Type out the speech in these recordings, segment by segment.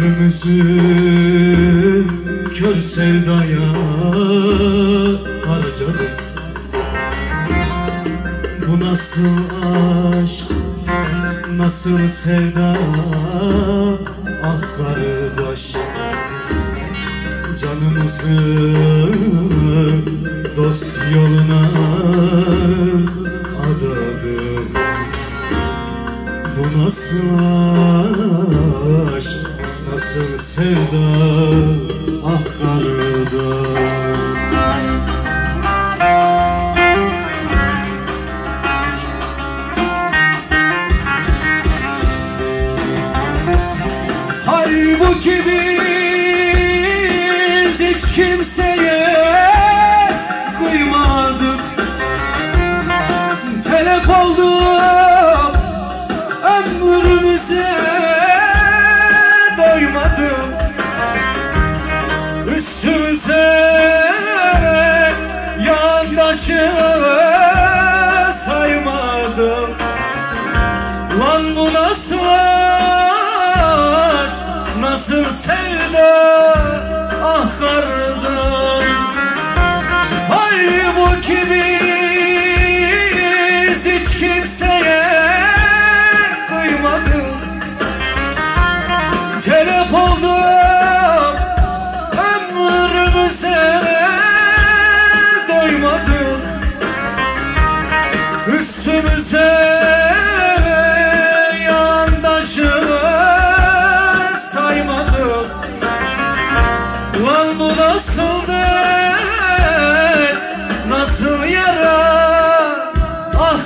Ömrümüzü kör sevdaya harcadık. Bu nasıl aşk, nasıl sevda? Ah kardeş Canımızı dost yoluna adadık. Bu nasıl aşk Nasıl sevda Ah Halbuki biz bu nasıl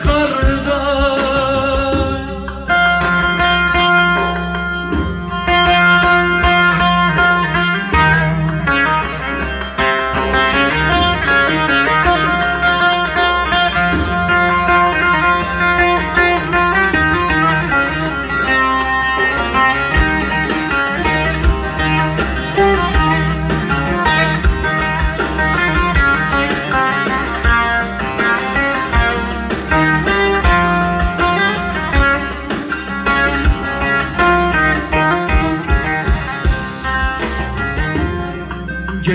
Ah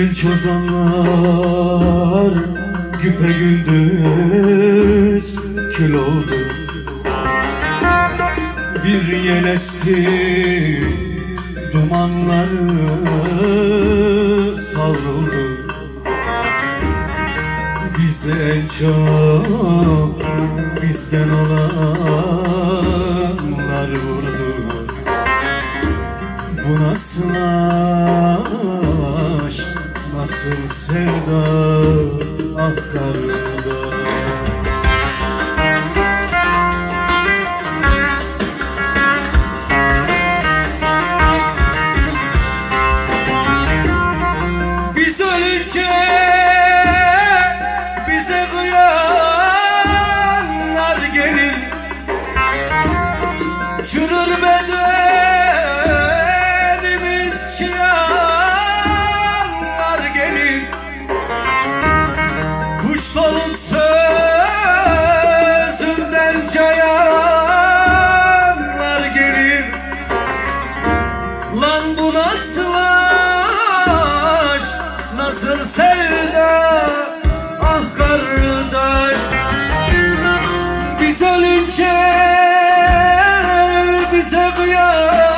kardeş Genç ozanlar güpe gündüz kül oldu. Bir yel esti dumanları savruldu. Bize en çok bizden olanlar sevda ah bize kıyanlar gelir. Çürür bedenimiz bize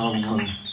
Amen.